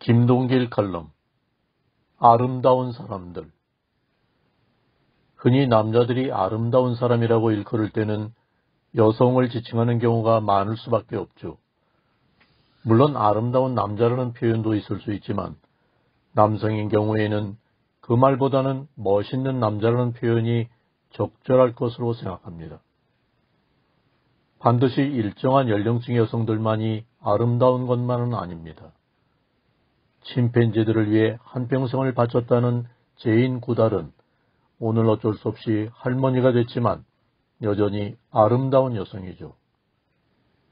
김동길 칼럼 아름다운 사람들 흔히 남자들이 아름다운 사람이라고 일컬을 때는 여성을 지칭하는 경우가 많을 수밖에 없죠. 물론 아름다운 남자라는 표현도 있을 수 있지만 남성인 경우에는 그 말보다는 멋있는 남자라는 표현이 적절할 것으로 생각합니다. 반드시 일정한 연령층의 여성들만이 아름다운 것만은 아닙니다. 침팬지들을 위해 한평생을 바쳤다는 제인 구달은 오늘 어쩔 수 없이 할머니가 됐지만 여전히 아름다운 여성이죠.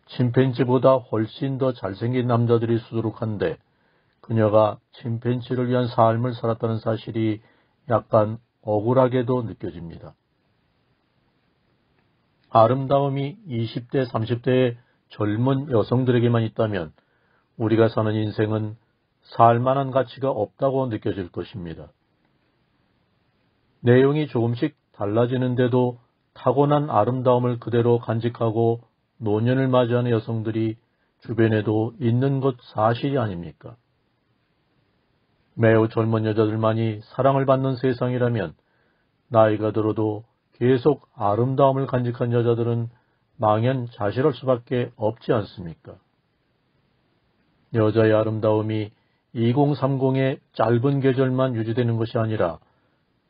침팬지보다 훨씬 더 잘생긴 남자들이 수두룩한데 그녀가 침팬지를 위한 삶을 살았다는 사실이 약간 억울하게도 느껴집니다. 아름다움이 20대, 30대의 젊은 여성들에게만 있다면 우리가 사는 인생은 살만한 가치가 없다고 느껴질 것입니다. 내용이 조금씩 달라지는데도 타고난 아름다움을 그대로 간직하고 노년을 맞이하는 여성들이 주변에도 있는 것 사실이 아닙니까? 매우 젊은 여자들만이 사랑을 받는 세상이라면 나이가 들어도 계속 아름다움을 간직한 여자들은 망연 자실할 수밖에 없지 않습니까? 여자의 아름다움이 2030의 짧은 계절만 유지되는 것이 아니라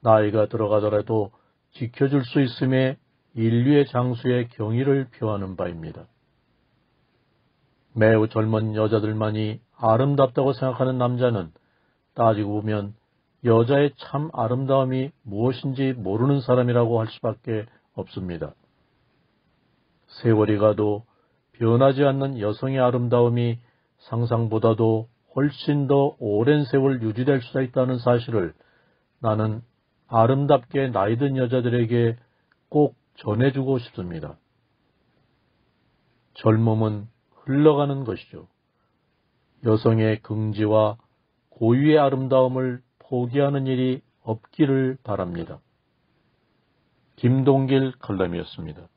나이가 들어가더라도 지켜줄 수 있음에 인류의 장수의 경의를 표하는 바입니다. 매우 젊은 여자들만이 아름답다고 생각하는 남자는 따지고 보면 여자의 참 아름다움이 무엇인지 모르는 사람이라고 할 수밖에 없습니다. 세월이 가도 변하지 않는 여성의 아름다움이 상상보다도 훨씬 더 오랜 세월 유지될 수 있다는 사실을 나는 아름답게 나이든 여자들에게 꼭 전해주고 싶습니다. 젊음은 흘러가는 것이죠. 여성의 긍지와 고유의 아름다움을 포기하는 일이 없기를 바랍니다. 김동길 칼럼이었습니다.